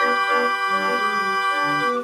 Música